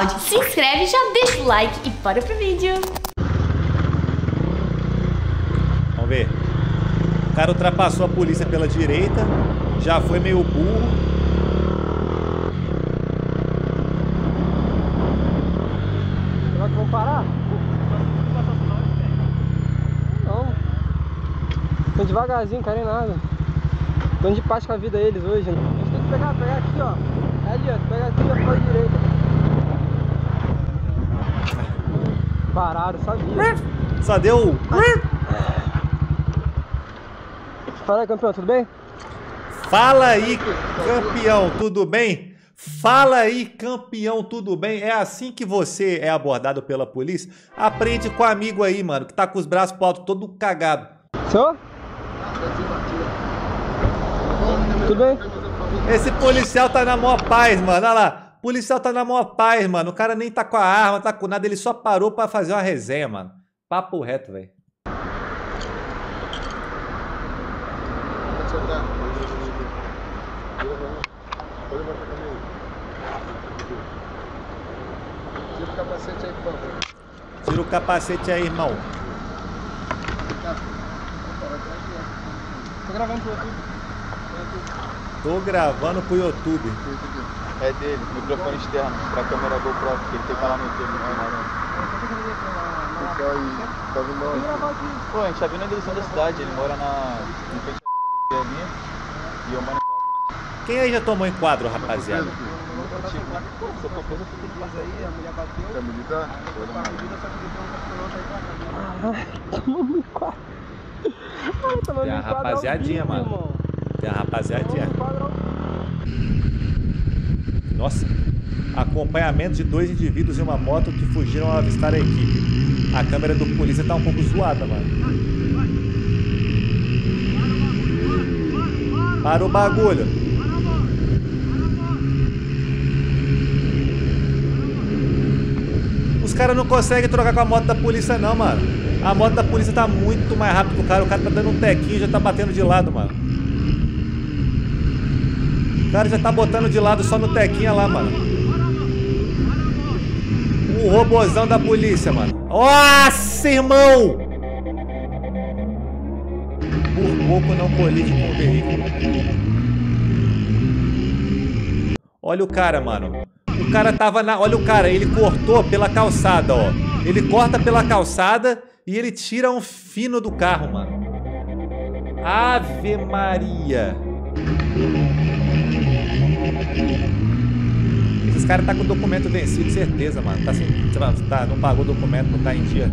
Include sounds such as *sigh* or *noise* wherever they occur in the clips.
áudio, se inscreve, já deixa o like e bora pro vídeo. Vamos ver. O cara ultrapassou a polícia pela direita, já foi meio burro. Será que vão parar? Não. Tô devagarzinho, cara, em nada. Tô de paz com a vida deles hoje. né? A gente tem que pegar, pegar aqui, ó. É ali, ó. Pegar aqui ó, pra direita. Pararam, sabia. Só deu. Fala aí, campeão, tudo bem? Fala aí, campeão, tudo bem? Fala aí, campeão, tudo bem? É assim que você é abordado pela polícia? Aprende com o amigo aí, mano, que tá com os braços pro alto todo cagado. Senhor? Tudo bem? Esse policial tá na maior paz, mano. Olha lá. O policial tá na maior paz, mano. O cara nem tá com a arma, tá com nada. Ele só parou pra fazer uma resenha, mano. Papo reto, velho. Tira o capacete aí, por favor. Tira o capacete aí, irmão. Tô gravando pro YouTube. Tô gravando pro YouTube. É dele, microfone externo, pra câmera GoPro, que ele tem canal no YouTube, não é nada. Tá? Pô, a gente tá vindo na direção da cidade, ele mora na. em frente à ali, e eu moro Quem aí já tomou em quadro, rapaziada? Eu for preso, eu fico de casa aí, a mulher bateu. Quer militar? Tomamos em quadro. Ai, tomamos Tem a em quadro ao rapaziadinha, mano. Tem a rapaziadinha. Vivo. Nossa. Acompanhamento de dois indivíduos em uma moto que fugiram ao avistar a equipe. A câmera do polícia tá um pouco zoada, mano. Para o bagulho. Os caras não conseguem trocar com a moto da polícia não, mano. A moto da polícia tá muito mais rápido que o cara. O cara tá dando um tequinho e já tá batendo de lado, mano. O cara já tá botando de lado só no tequinha lá, mano. O robozão da polícia, mano. Nossa, irmão! Por pouco não colide com o veículo. Olha o cara, mano. O cara tava na. Olha o cara, ele cortou pela calçada, ó. Ele corta pela calçada e ele tira um fino do carro, mano. Ave Maria. Esses caras tá com o documento vencido, certeza, mano. Tá sem, tá, não pagou o documento, não tá em dia.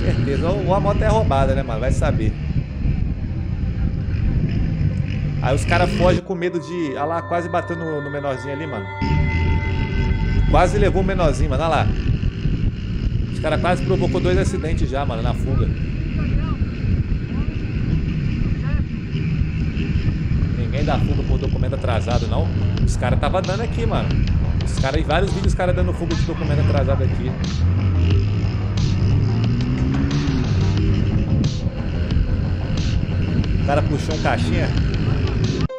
Certeza. Ou, a moto é roubada, né, mano? Vai saber. Aí os caras fogem com medo de. Olha lá, quase bateu no, no menorzinho ali, mano. Quase levou o menorzinho, mano. Olha lá. Os caras quase provocou dois acidentes já, mano, na fuga. Ninguém dá fuga por documento atrasado, não. Os caras tava dando aqui, mano. Os caras, em vários vídeos, os caras dando fuga de documento atrasado aqui. O cara puxou um caixinha.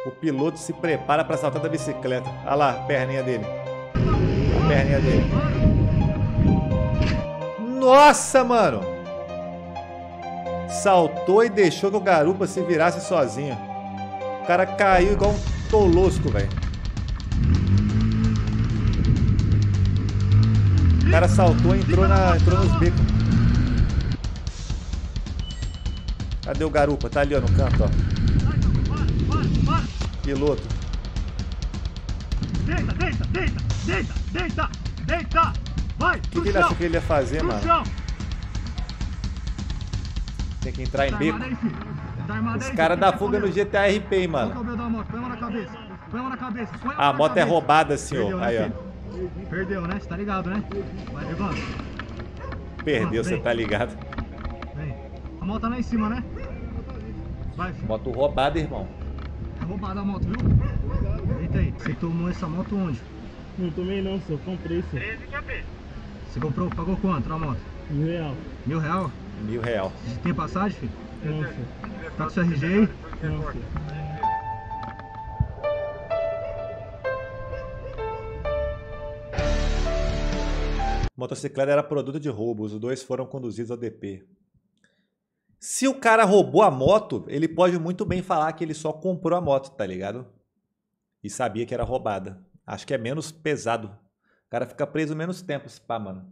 O piloto se prepara pra saltar da bicicleta. Olha lá, perninha dele. A perninha dele. Nossa, mano! Saltou e deixou que o garupa se virasse sozinho. O cara caiu igual um tolosco, velho. O cara saltou e entrou, na, entrou nos becos. Cadê o garupa? Tá ali, ó, no canto, ó. Piloto. Deita, deita, deita, deita, deita, deita! Vai, O que, ele achou que ele ia fazer, no mano? Tem que entrar em beco. armado aí, filho? Armado Esse aí, cara filho? dá Quer fuga no? GTA RP, hein, é mano. da uma A na moto é roubada, senhor. Perdeu, né, Aí, ó. Perdeu, né? Você tá ligado, né? Vai, levanta. Perdeu, você tá ligado. Vem. A moto tá lá em cima, né? Vai, filho. Moto roubada, irmão. É roubada a moto, viu? Deita aí. Você tomou essa moto onde? Não tomei não, senhor. Comprei, senhor. Você comprou, pagou quanto na moto? Mil real. Mil real? Mil real. Tem passagem, filho? Não, senhor. Tá com seu RG aí? Não, senhor. motocicleta era produto de roubo. Os dois foram conduzidos ao DP. Se o cara roubou a moto, ele pode muito bem falar que ele só comprou a moto, tá ligado? E sabia que era roubada. Acho que é menos pesado. O cara fica preso menos tempo, se pá, mano.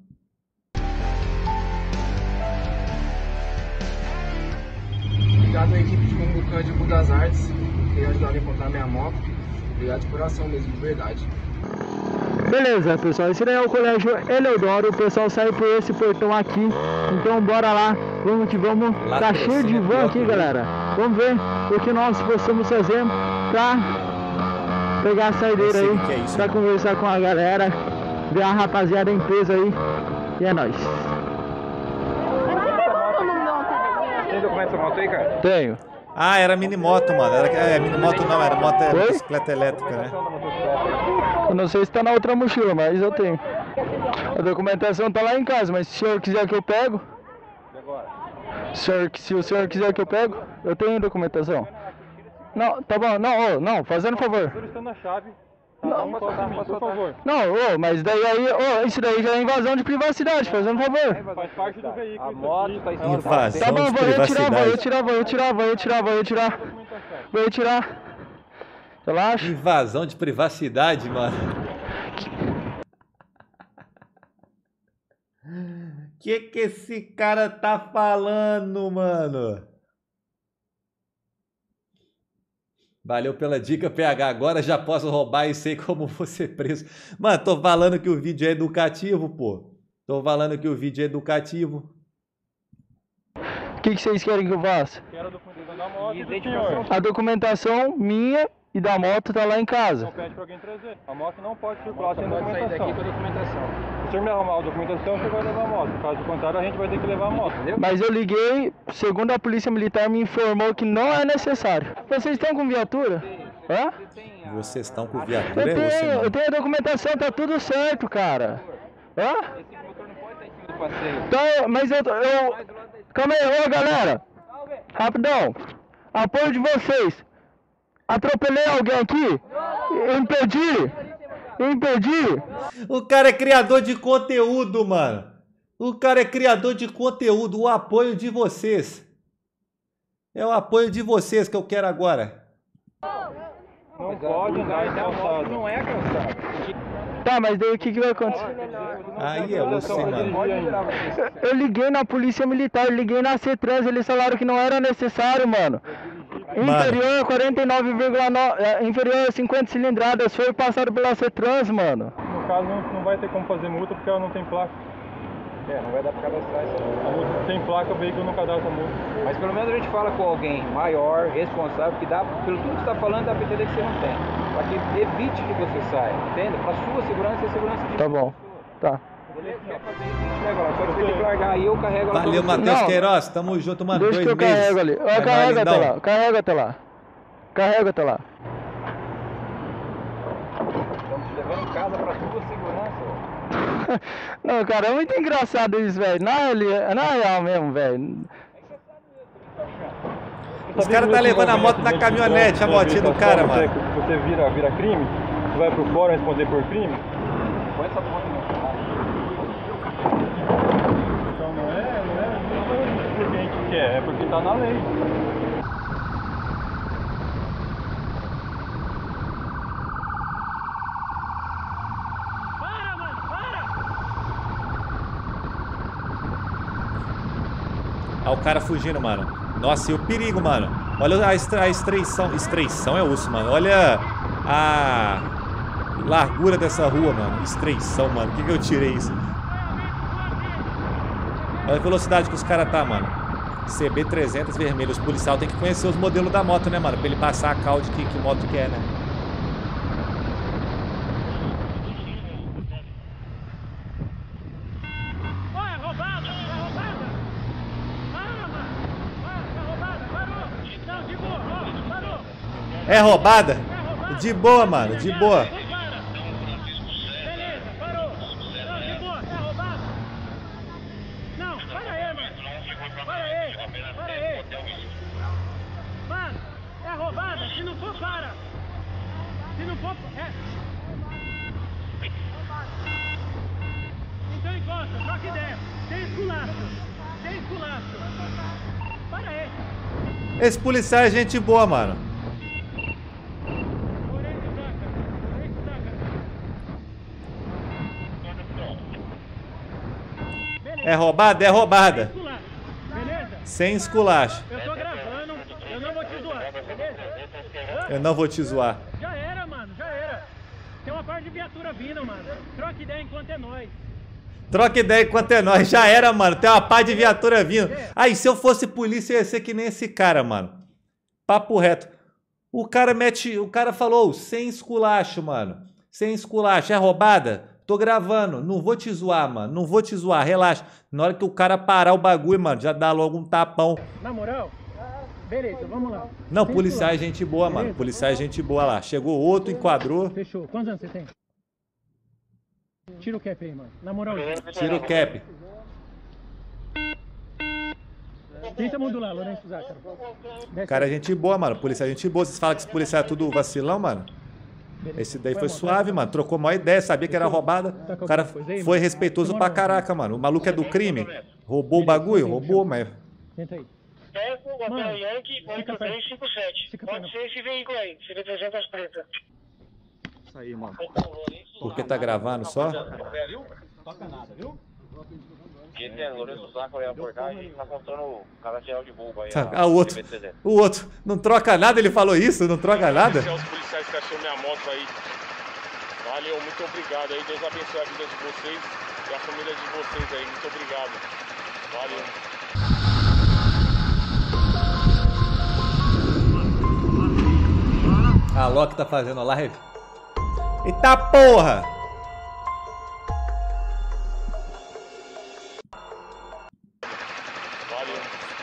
Obrigado à equipe de Cumbucândico das Artes, que ajudaram a encontrar minha moto. Obrigado de coração mesmo, de verdade. Beleza, pessoal, esse daí é o colégio Eleodoro, o pessoal sai por esse portão aqui, então bora lá, vamos que vamos, Lá tá cheio de cinco van aqui galera, vamos ver o que nós possamos fazer pra pegar a saideira aí, é isso, pra não. conversar com a galera, ver a rapaziada em peso aí, e é nóis. Tem documento moto aí, cara? Tenho. Ah, era minimoto, mano. Era, é, minimoto não, era moto é, Oi? bicicleta elétrica, né? Eu não sei se tá na outra mochila, mas eu tenho. A documentação tá lá em casa, mas se o senhor quiser que eu pego. Se o senhor, se o senhor quiser que eu pego, eu tenho documentação. Não, tá bom, não, não, fazendo favor. Solicitando a chave. Não, Não, posso mim, por favor. Não, ô, mas daí aí, ô, isso daí já é invasão de privacidade, fazendo favor. Faz parte do veículo. A moto aqui. tá Tá Invasão bom, de vou retirar, vou retirar, vou retirar, vou retirar, vou retirar. Vou retirar. Relaxa. Invasão de privacidade, mano. Que que esse cara tá falando, mano? Valeu pela dica, PH. Agora já posso roubar e sei como *laughs* vou ser preso. Mano, tô falando que o vídeo é educativo, pô. Tô falando que o vídeo é educativo. O que, que vocês querem que eu faça? Quero a documentação da moto do senhor. A documentação minha e da moto tá lá em casa. Então pede pra alguém trazer. A moto não pode circular sem documentação. a documentação. Se o senhor me arrumar a documentação, você vai levar a moto. Caso contrário, a gente vai ter que levar a moto, entendeu? Mas eu liguei, segundo a polícia militar me informou que não é necessário. Vocês estão com viatura? Hã? Vocês estão com Eu viatura, é você, tenho, eu tenho a documentação, tá tudo certo, cara. Hã? Esse motor não pode estar em cima do passeio. Então, mas eu, eu... Calma aí, ô galera. Rapidão. Apoio de vocês. Atropelei alguém aqui? Impedi? Impedi? O cara é criador de conteúdo, mano. O cara é criador de conteúdo. O apoio de vocês. É o apoio de vocês que eu quero agora. Não pode andar em. Não é calçada. Tá, mas daí o que, que vai acontecer? Aí é você, mano. Pode virar você. Eu liguei na polícia militar, eu liguei na CETRANS, eles falaram que não era necessário, mano. Inferior a 49,9, é, inferior a 50 cilindradas, foi passado pela CETRANS, mano. No caso, não, não vai ter como fazer multa porque ela não tem placa. É, não vai dar pra cadastrar isso. A multa tem placa, o veículo não cadastra a multa. Mas pelo menos a gente fala com alguém maior, responsável, que dá, pelo tudo que você está falando, dá pra entender que você não tem. Para que evite que você saia, entende? Para sua segurança e a segurança de Tá bom. pessoa. Tá. Eu carrego Valeu. Matheus Não. Queiroz. Tamo junto, mano. Deixa Dois que eu meses. carrego ali. É Ó, nóis, carrega até lá, carrega até lá. Carrega até lá. Estamos te levando em casa para sua segurança. ó. *laughs* Não, cara, é muito engraçado isso, velho. Na, real mesmo, velho. Os caras tá levando a moto na caminhonete, a motinha do cara, mano. Você vira, vira crime, você vai pro fórum responder por crime. Põe essa moto no carro. Então não é, não é, não é gente quer, é porque tá na lei. Olha o cara fugindo, mano. Nossa, e o perigo, mano. Olha a, estra- a estreição. Estreição é osso, mano. Olha a largura dessa rua, mano. Estreição, mano. Por que, que eu tirei isso? Olha a velocidade que os caras tá, mano. CB300 vermelho. Os policial tem que conhecer os modelos da moto, né, mano? Pra ele passar a cal de que, que moto que é, né? É é! É? É roubada! De boa, mano. De boa. Se não for. É. Então encosta, troca ideia. Sem esculacho. Sem esculacho. Para aí. Esse policial é gente boa, mano. É roubada? É roubada. Sem esculacho. Eu tô gravando, eu não vou te zoar, beleza? Eu não vou te zoar. Já era. Tem uma parte de viatura vindo, mano. Troca ideia enquanto é nós. Troca ideia enquanto é nós. Já era, mano. Tem uma pá de viatura vindo. Aí, se eu fosse polícia, eu ia ser que nem esse cara, mano. Papo reto. O cara mete. O cara falou, sem esculacho, mano. Sem esculacho. É roubada? Tô gravando. Não vou te zoar, mano. Não vou te zoar. Relaxa. Na hora que o cara parar o bagulho, mano, já dá logo um tapão. Na moral? Beleza, vamos lá. Não, é esculacho. gente boa, mano. Beleza? Policial é gente boa lá. Chegou outro, enquadrou. Fechou. Quantos anos você tem? Tira o cap aí, mano. Na moral. Tira o cap. Tenta modular, Lourenço Zácaro. Cara, é gente boa, mano. Policial é gente boa. Vocês falam que esse policial é tudo vacilão, mano? Esse daí foi suave, mano. Trocou uma ideia, sabia que era roubada. O cara foi respeitoso pra caraca, mano. O maluco é do crime. Roubou o bagulho? Roubou, mas. Senta aí. Eco, Hotel Mano, Yankee, fica perto. 8357. Fica Pode ser esse veículo aí, CV300 preta. Isso aí, mano. Porque tá gravando só? GT, Lourenço Zácaro é a abordagem, tá faltando o cara geral de bobo aí. Ah, o outro. O outro. Não troca nada, ele falou isso? Não troca nada? Agradecer aos policiais que achou minha moto aí. Valeu, muito obrigado aí. Deus abençoe a vida de vocês e a família de vocês aí. Muito obrigado. Valeu. A Loki tá fazendo a live. Eita porra!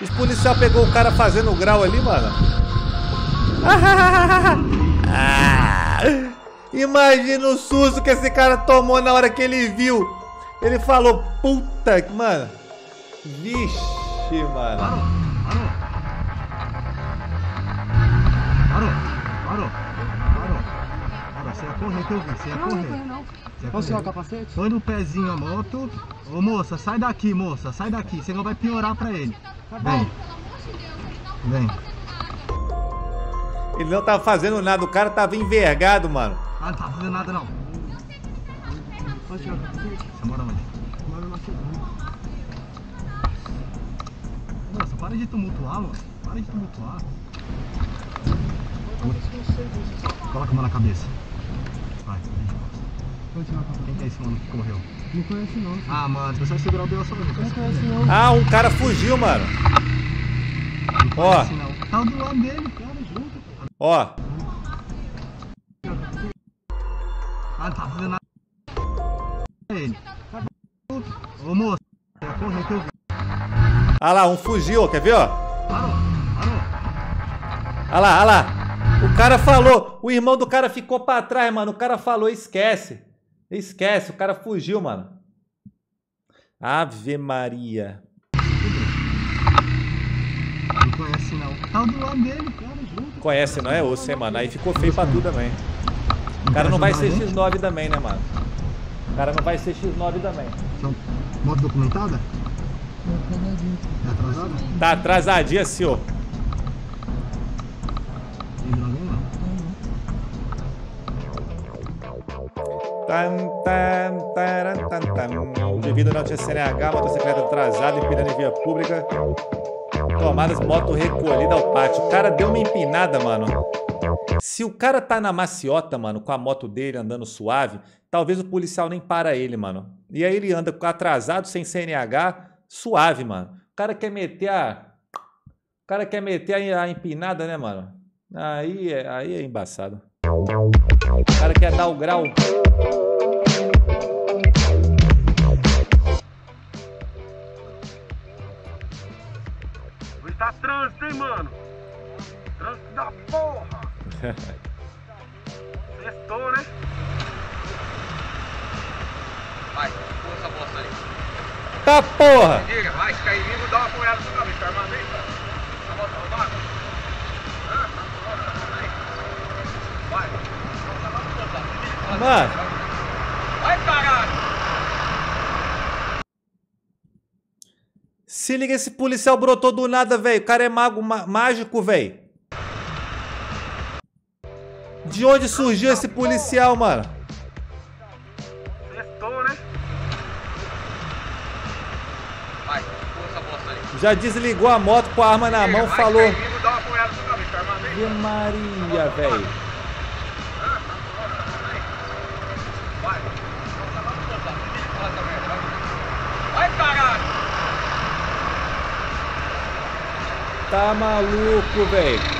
Os policial pegou o cara fazendo o grau ali, mano. Ah, imagina o susto que esse cara tomou na hora que ele viu. Ele falou, puta, que- mano. Vixe, mano. Correr que eu vi, você ia correr. Você ia Posso tirar o capacete? Põe no pezinho a moto. Ô moça, sai daqui, moça, sai daqui. Você não vai piorar pra ele. Vem. Vem. Ele não tava fazendo nada, o cara tava envergado, mano. Ah, não tá fazendo nada não. Pode tirar o capacete? Você mora onde? Mora na cidade. Moça, para de tumultuar, mano. Para de tumultuar. Coloca a mão na cabeça. Vai. Pode tirar o capacete. Quem que é esse mano que correu? Não conhece não. Ah, mano, você vai segurar o sozinho. Não conhece não. Ah, um cara fugiu, mano. Ó, não. Tá do lado dele, cara, junto. pô. ó. Ah, não tá fazendo nada. Ele. Ô moço, ia correr que eu vi. Ah lá, um fugiu, quer ver, ó? Parou, parou. Ah lá, ah lá. O cara falou, o irmão do cara ficou pra trás, mano. O cara falou, esquece. Esquece, o cara fugiu, mano. Ave Maria. Não conhece não. Tá do lado dele, cara, junto. Conhece, não é osso, hein, mano? Aí ficou feio pra tudo também. O cara não vai ser X9 também, né, mano? O cara não vai ser X9 também. São moto documentada? É atrasada? Tá atrasadinha, senhor. Tem dragão Devido não tinha CNH, motocicleta atrasada, empinando em via pública. Tomadas, moto recolhida ao pátio. O cara deu uma empinada, mano. Se o cara tá na maciota, mano, com a moto dele andando suave, talvez o policial nem para ele, mano. E aí ele anda atrasado, sem CNH, suave, mano. O cara quer meter a. O cara quer meter a empinada, né, mano? Aí é, aí é embaçado. O cara quer dar o grau. Hoje tá trânsito, hein, mano? Trânsito da porra! *laughs* Sextou, né? Vai, pula essa bosta aí. Tá porra! Diga, vai, se cair vivo, dá uma apoiada no cabeça, tá armado aí? Essa moto roubada? Hã? Vai. Mano, Vai, caralho! Se liga, esse policial brotou do nada, velho. O cara é mago ma- mágico, velho. De onde surgiu esse policial, mano? Sextou, né? Vai, essa bosta aí. Já desligou a moto com a arma na mão, Vai, falou. dá uma apoiada cabeça, tá? Ave Maria, velho. Vai. Vai, caralho! Tá maluco, velho.